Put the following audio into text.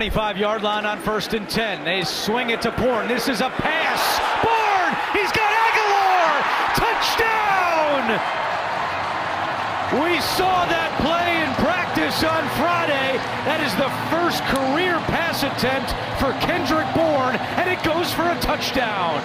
25-yard line on first and 10. They swing it to Bourne. This is a pass. Bourne! He's got Agholor! Touchdown! We saw that play in practice on Friday. That is the first career pass attempt for Kendrick Bourne, and it goes for a touchdown.